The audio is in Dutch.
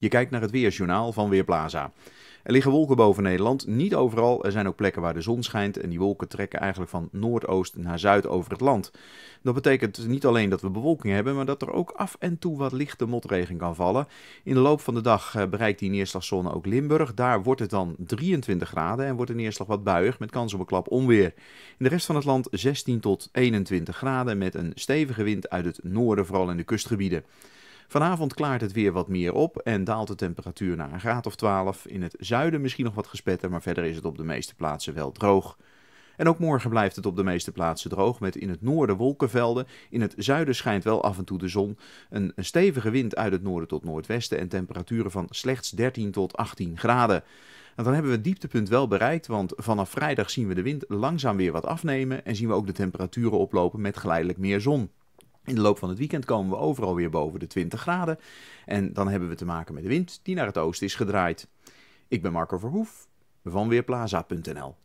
Je kijkt naar het Weersjournaal van Weerplaza. Er liggen wolken boven Nederland, niet overal. Er zijn ook plekken waar de zon schijnt en die wolken trekken eigenlijk van noordoost naar zuid over het land. Dat betekent niet alleen dat we bewolking hebben, maar dat er ook af en toe wat lichte motregen kan vallen. In de loop van de dag eh, bereikt die neerslagzone ook Limburg. Daar wordt het dan 23 graden en wordt de neerslag wat buiig met kans op een klap onweer. In de rest van het land 16 tot 21 graden met een stevige wind uit het noorden, vooral in de kustgebieden. Vanavond klaart het weer wat meer op en daalt de temperatuur naar een graad of 12. In het zuiden misschien nog wat gespetter, maar verder is het op de meeste plaatsen wel droog. En ook morgen blijft het op de meeste plaatsen droog, met in het noorden wolkenvelden. In het zuiden schijnt wel af en toe de zon. Een, stevige wind uit het noorden tot noordwesten en temperaturen van slechts 13 tot 18 graden. En dan hebben we het dieptepunt wel bereikt, want vanaf vrijdag zien we de wind langzaam weer wat afnemen en zien we ook de temperaturen oplopen met geleidelijk meer zon. In de loop van het weekend komen we overal weer boven de 20 graden. En dan hebben we te maken met de wind die naar het oosten is gedraaid. Ik ben Marco Verhoef van Weerplaza.nl